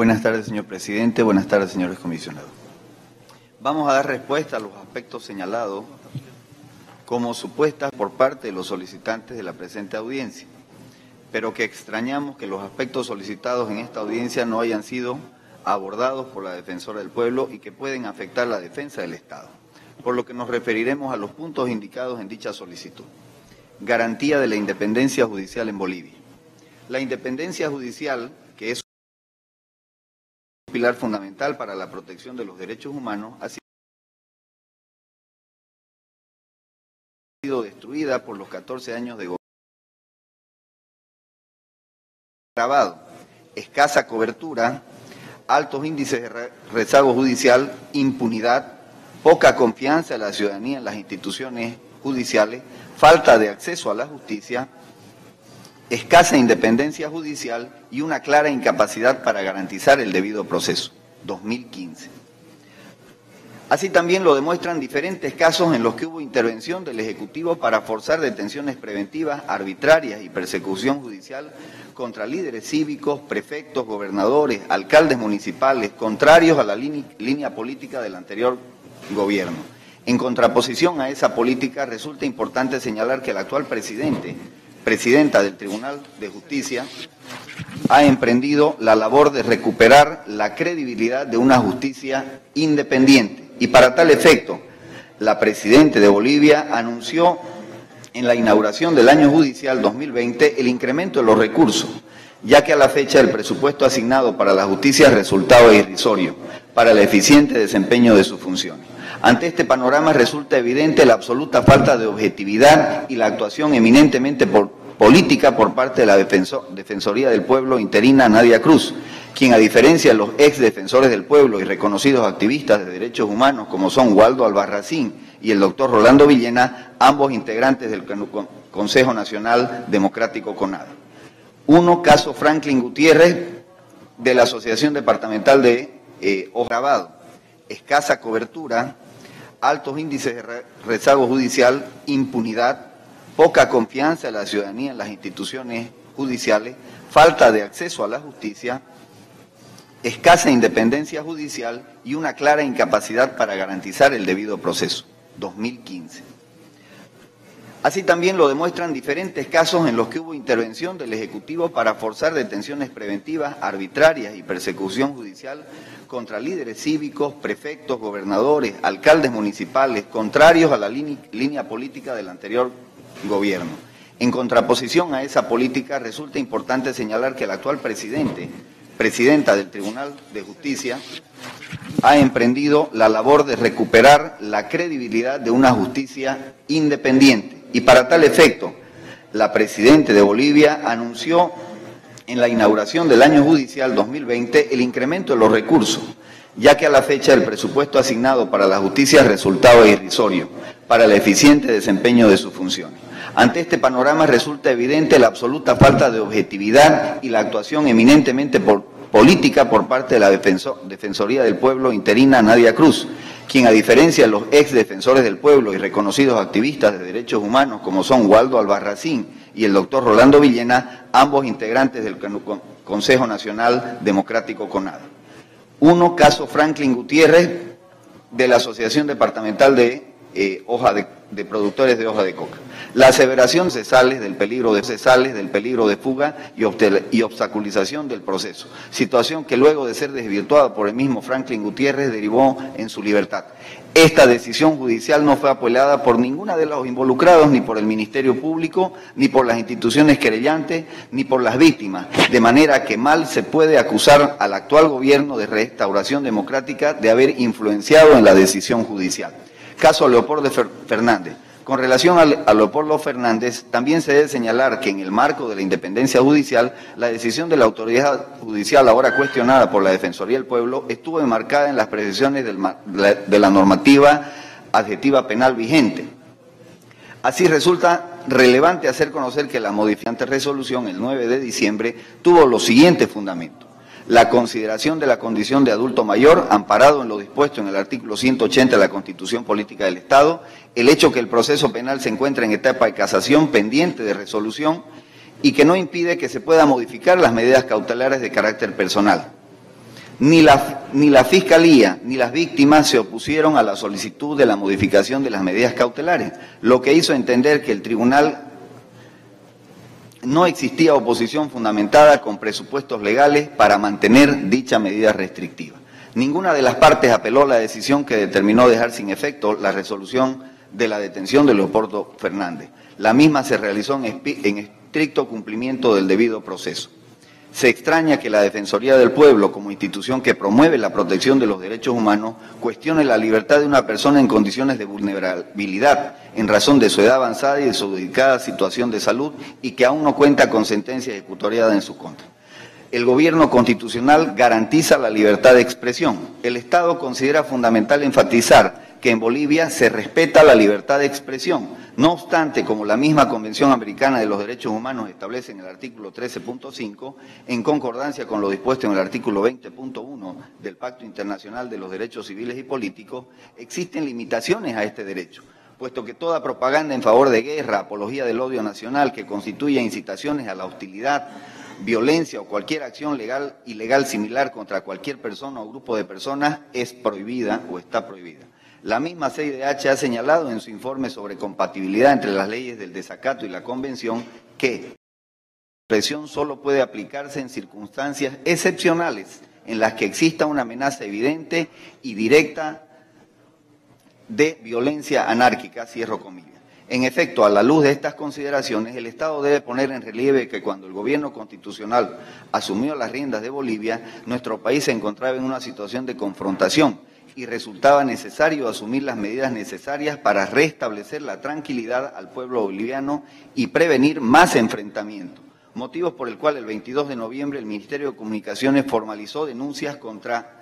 Buenas tardes, señor presidente. Buenas tardes, señores comisionados. Vamos a dar respuesta a los aspectos señalados como supuestas por parte de los solicitantes de la presente audiencia, pero que extrañamos que los aspectos solicitados en esta audiencia no hayan sido abordados por la defensora del pueblo y que pueden afectar la defensa del Estado, por lo que nos referiremos a los puntos indicados en dicha solicitud. Garantía de la independencia judicial en Bolivia. La independencia judicial, fundamental para la protección de los derechos humanos, ha sido destruida por los 14 años de gobierno. Grabado, escasa cobertura, altos índices de rezago judicial, impunidad, poca confianza de la ciudadanía en las instituciones judiciales, falta de acceso a la justicia, escasa independencia judicial y una clara incapacidad para garantizar el debido proceso. 2015. Así también lo demuestran diferentes casos en los que hubo intervención del Ejecutivo para forzar detenciones preventivas, arbitrarias y persecución judicial contra líderes cívicos, prefectos, gobernadores, alcaldes municipales, contrarios a la línea política del anterior gobierno. En contraposición a esa política, resulta importante señalar que el actual presidente presidenta del Tribunal de Justicia, ha emprendido la labor de recuperar la credibilidad de una justicia independiente. Y para tal efecto, la Presidenta de Bolivia anunció en la inauguración del año judicial 2020 el incremento de los recursos, ya que a la fecha el presupuesto asignado para la justicia resultaba irrisorio para el eficiente desempeño de sus funciones. Ante este panorama resulta evidente la absoluta falta de objetividad y la actuación eminentemente política por parte de la Defensoría del Pueblo interina Nadia Cruz, quien a diferencia de los ex defensores del pueblo y reconocidos activistas de derechos humanos como son Waldo Albarracín y el doctor Rolando Villena, ambos integrantes del Consejo Nacional Democrático CONAD. Uno, caso Franklin Gutiérrez de la Asociación Departamental de eh, escasa cobertura, altos índices de rezago judicial, impunidad, poca confianza de la ciudadanía en las instituciones judiciales, falta de acceso a la justicia, escasa independencia judicial y una clara incapacidad para garantizar el debido proceso. 2015. Así también lo demuestran diferentes casos en los que hubo intervención del Ejecutivo para forzar detenciones preventivas, arbitrarias y persecución judicial contra líderes cívicos, prefectos, gobernadores, alcaldes municipales, contrarios a la línea política del anterior gobierno. En contraposición a esa política, resulta importante señalar que el actual presidente, presidenta del Tribunal de Justicia, ha emprendido la labor de recuperar la credibilidad de una justicia independiente y para tal efecto, la Presidenta de Bolivia anunció en la inauguración del año judicial 2020 el incremento de los recursos, ya que a la fecha el presupuesto asignado para la justicia resultaba irrisorio para el eficiente desempeño de sus funciones. Ante este panorama resulta evidente la absoluta falta de objetividad y la actuación eminentemente política por parte de la Defensoría del Pueblo interina Nadia Cruz, quien a diferencia de los ex defensores del pueblo y reconocidos activistas de derechos humanos como son Waldo Albarracín y el doctor Rolando Villena, ambos integrantes del Consejo Nacional Democrático CONAD. Uno, caso Franklin Gutiérrez de la Asociación Departamental de, eh, hoja de Productores de Hoja de Coca. La aseveración se sale del peligro de, sale del peligro de fuga y, y obstaculización del proceso, situación que luego de ser desvirtuada por el mismo Franklin Gutiérrez derivó en su libertad. Esta decisión judicial no fue apoyada por ninguna de los involucrados, ni por el Ministerio Público, ni por las instituciones querellantes, ni por las víctimas, de manera que mal se puede acusar al actual gobierno de restauración democrática de haber influenciado en la decisión judicial. Caso Leopoldo Fernández. Con relación a Leopoldo Fernández, también se debe señalar que en el marco de la independencia judicial, la decisión de la autoridad judicial, ahora cuestionada por la Defensoría del Pueblo, estuvo enmarcada en las precisiones de la normativa adjetiva penal vigente. Así resulta relevante hacer conocer que la modificante resolución, el 9 de diciembre, tuvo los siguientes fundamentos la consideración de la condición de adulto mayor, amparado en lo dispuesto en el artículo 180 de la Constitución Política del Estado, el hecho que el proceso penal se encuentra en etapa de casación pendiente de resolución y que no impide que se puedan modificar las medidas cautelares de carácter personal. Ni la, ni la Fiscalía ni las víctimas se opusieron a la solicitud de la modificación de las medidas cautelares, lo que hizo entender que el tribunal no existía oposición fundamentada con presupuestos legales para mantener dicha medida restrictiva. Ninguna de las partes apeló la decisión que determinó dejar sin efecto la resolución de la detención de Leopoldo Fernández. La misma se realizó en estricto cumplimiento del debido proceso. Se extraña que la Defensoría del Pueblo, como institución que promueve la protección de los derechos humanos, cuestione la libertad de una persona en condiciones de vulnerabilidad en razón de su edad avanzada y de su dedicada situación de salud y que aún no cuenta con sentencia ejecutoriada en su contra. El gobierno constitucional garantiza la libertad de expresión. El Estado considera fundamental enfatizar que en Bolivia se respeta la libertad de expresión. No obstante, como la misma Convención Americana de los Derechos Humanos establece en el artículo 13.5, en concordancia con lo dispuesto en el artículo 20.1 del Pacto Internacional de los Derechos Civiles y Políticos, existen limitaciones a este derecho puesto que toda propaganda en favor de guerra, apología del odio nacional que constituya incitaciones a la hostilidad, violencia o cualquier acción legal ilegal similar contra cualquier persona o grupo de personas es prohibida o está prohibida. La misma CIDH ha señalado en su informe sobre compatibilidad entre las leyes del desacato y la Convención que la presión solo puede aplicarse en circunstancias excepcionales en las que exista una amenaza evidente y directa de violencia anárquica, cierro comillas. En efecto, a la luz de estas consideraciones, el Estado debe poner en relieve que cuando el gobierno constitucional asumió las riendas de Bolivia, nuestro país se encontraba en una situación de confrontación y resultaba necesario asumir las medidas necesarias para restablecer la tranquilidad al pueblo boliviano y prevenir más enfrentamientos, motivos por el cual el 22 de noviembre el Ministerio de Comunicaciones formalizó denuncias contra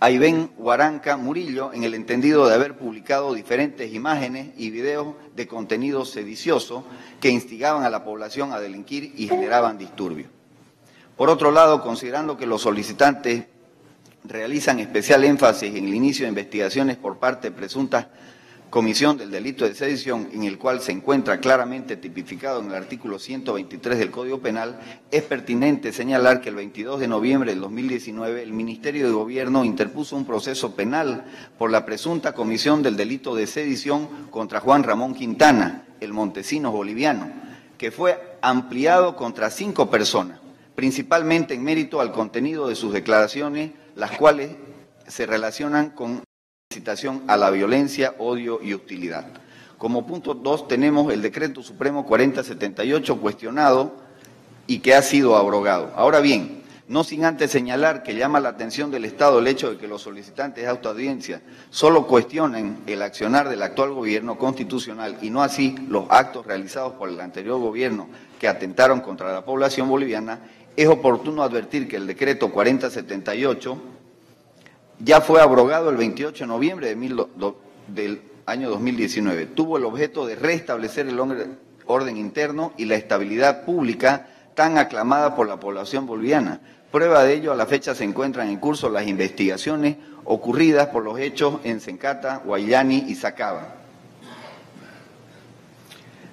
Aibén Huaranca Murillo en el entendido de haber publicado diferentes imágenes y videos de contenido sedicioso que instigaban a la población a delinquir y generaban disturbios. Por otro lado, considerando que los solicitantes realizan especial énfasis en el inicio de investigaciones por parte de presuntas comisión del delito de sedición, en el cual se encuentra claramente tipificado en el artículo 123 del Código Penal, es pertinente señalar que el 22 de noviembre del 2019 el Ministerio de Gobierno interpuso un proceso penal por la presunta comisión del delito de sedición contra Juan Ramón Quintana, el montesino boliviano, que fue ampliado contra cinco personas, principalmente en mérito al contenido de sus declaraciones las cuales se relacionan con incitación a la violencia, odio y hostilidad. Como punto dos tenemos el decreto supremo 4078 cuestionado y que ha sido abrogado. Ahora bien, no sin antes señalar que llama la atención del Estado el hecho de que los solicitantes de autoaudiencia solo cuestionen el accionar del actual gobierno constitucional y no así los actos realizados por el anterior gobierno que atentaron contra la población boliviana es oportuno advertir que el decreto 4078 ya fue abrogado el 28 de noviembre del año 2019. Tuvo el objeto de restablecer el orden interno y la estabilidad pública tan aclamada por la población boliviana. Prueba de ello, a la fecha se encuentran en curso las investigaciones ocurridas por los hechos en Sencata, Guayani y Sacaba.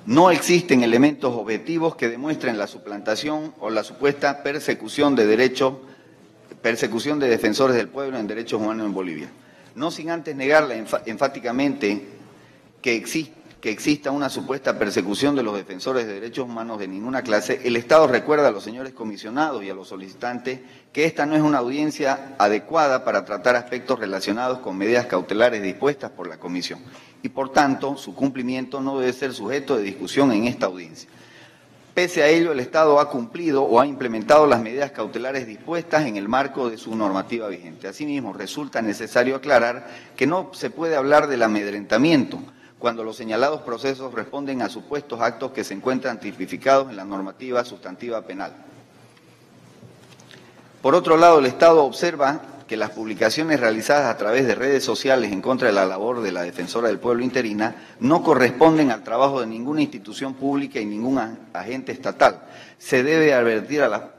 No existen elementos objetivos que demuestren la suplantación o la supuesta persecución de derechos, persecución de defensores del pueblo en derechos humanos en Bolivia. No sin antes negarla enfáticamente que que exista una supuesta persecución de los defensores de derechos humanos de ninguna clase, el Estado recuerda a los señores comisionados y a los solicitantes que esta no es una audiencia adecuada para tratar aspectos relacionados con medidas cautelares dispuestas por la Comisión y, por tanto, su cumplimiento no debe ser sujeto de discusión en esta audiencia. Pese a ello, el Estado ha cumplido o ha implementado las medidas cautelares dispuestas en el marco de su normativa vigente. Asimismo, resulta necesario aclarar que no se puede hablar del amedrentamiento, cuando los señalados procesos responden a supuestos actos que se encuentran tipificados en la normativa sustantiva penal. Por otro lado, el Estado observa que las publicaciones realizadas a través de redes sociales en contra de la labor de la defensora del pueblo interina no corresponden al trabajo de ninguna institución pública y ningún agente estatal. Se debe advertir a la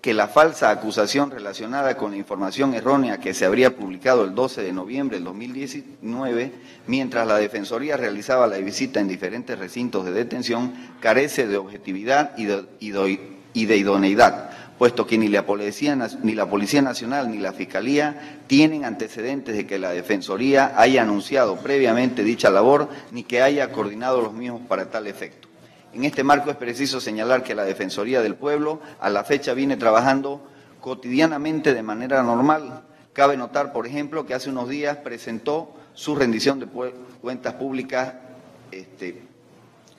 que la falsa acusación relacionada con la información errónea que se habría publicado el 12 de noviembre del 2019, mientras la Defensoría realizaba la visita en diferentes recintos de detención, carece de objetividad y de, idoneidad, puesto que ni la, Policía, ni la Policía Nacional ni la Fiscalía tienen antecedentes de que la Defensoría haya anunciado previamente dicha labor ni que haya coordinado los mismos para tal efecto. En este marco es preciso señalar que la Defensoría del Pueblo a la fecha viene trabajando cotidianamente de manera normal. Cabe notar, por ejemplo, que hace unos días presentó su rendición de cuentas públicas este,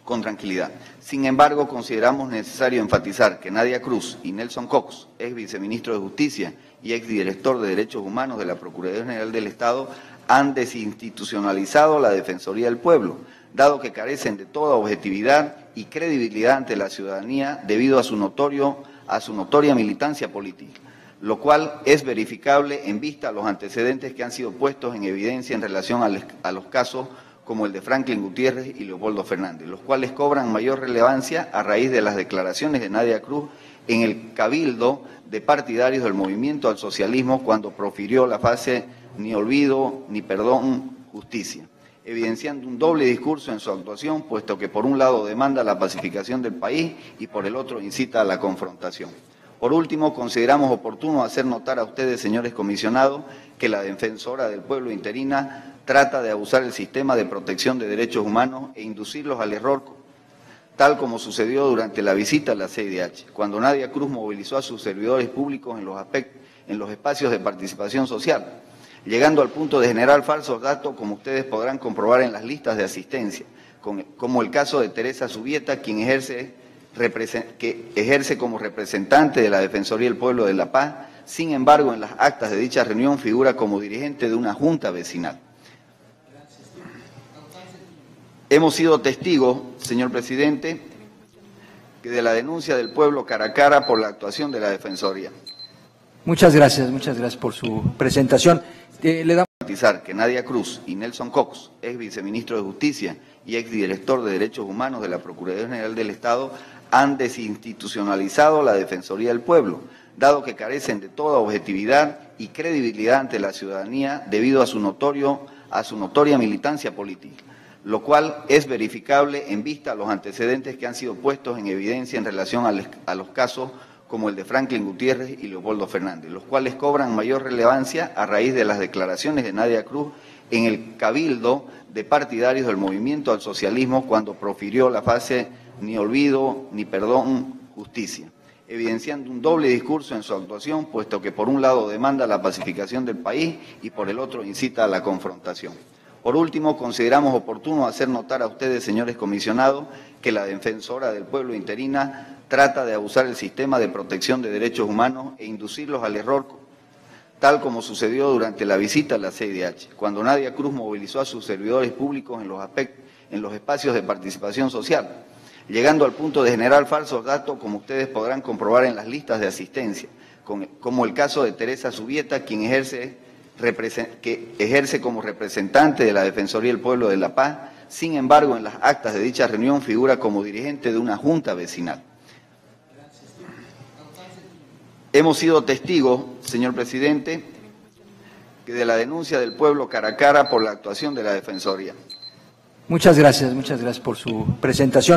con tranquilidad. Sin embargo, consideramos necesario enfatizar que Nadia Cruz y Nelson Cox, ex viceministro de Justicia y ex director de Derechos Humanos de la Procuraduría General del Estado, han desinstitucionalizado la Defensoría del Pueblo, dado que carecen de toda objetividad y credibilidad ante la ciudadanía debido a su, notorio, a su notoria militancia política, lo cual es verificable en vista a los antecedentes que han sido puestos en evidencia en relación a los casos como el de Franklin Gutiérrez y Leopoldo Fernández, los cuales cobran mayor relevancia a raíz de las declaraciones de Nadia Cruz en el cabildo de partidarios del movimiento al socialismo cuando profirió la fase ni olvido, ni perdón, justicia, evidenciando un doble discurso en su actuación, puesto que por un lado demanda la pacificación del país y por el otro incita a la confrontación. Por último, consideramos oportuno hacer notar a ustedes, señores comisionados, que la defensora del pueblo interina trata de abusar el sistema de protección de derechos humanos e inducirlos al error, tal como sucedió durante la visita a la CIDH, cuando Nadia Cruz movilizó a sus servidores públicos en los, espacios de participación social, llegando al punto de generar falsos datos, como ustedes podrán comprobar en las listas de asistencia, como el caso de Teresa Subieta, quien ejerce como representante de la Defensoría del Pueblo de La Paz, sin embargo, en las actas de dicha reunión figura como dirigente de una junta vecinal. Hemos sido testigos, señor presidente, de la denuncia del pueblo cara a cara por la actuación de la Defensoría. Muchas gracias, muchas gracias por su presentación. Eh, le damos que Nadia Cruz y Nelson Cox, ex viceministro de Justicia y ex director de Derechos Humanos de la Procuraduría General del Estado, han desinstitucionalizado la Defensoría del Pueblo, dado que carecen de toda objetividad y credibilidad ante la ciudadanía debido a su, notorio, a su notoria militancia política, lo cual es verificable en vista a los antecedentes que han sido puestos en evidencia en relación a los casos como el de Franklin Gutiérrez y Leopoldo Fernández, los cuales cobran mayor relevancia a raíz de las declaraciones de Nadia Cruz en el cabildo de partidarios del movimiento al socialismo cuando profirió la fase ni olvido, ni perdón, justicia, evidenciando un doble discurso en su actuación, puesto que por un lado demanda la pacificación del país y por el otro incita a la confrontación. Por último, consideramos oportuno hacer notar a ustedes, señores comisionados, que la defensora del pueblo interina trata de abusar el sistema de protección de derechos humanos e inducirlos al error, tal como sucedió durante la visita a la CIDH, cuando Nadia Cruz movilizó a sus servidores públicos en los, en los espacios de participación social llegando al punto de generar falsos datos, como ustedes podrán comprobar en las listas de asistencia, como el caso de Teresa Subieta, quien ejerce, que ejerce como representante de la Defensoría del Pueblo de La Paz, sin embargo, en las actas de dicha reunión figura como dirigente de una junta vecinal. Hemos sido testigos, señor presidente, de la denuncia del pueblo cara a cara por la actuación de la Defensoría. Muchas gracias, muchas gracias por su presentación.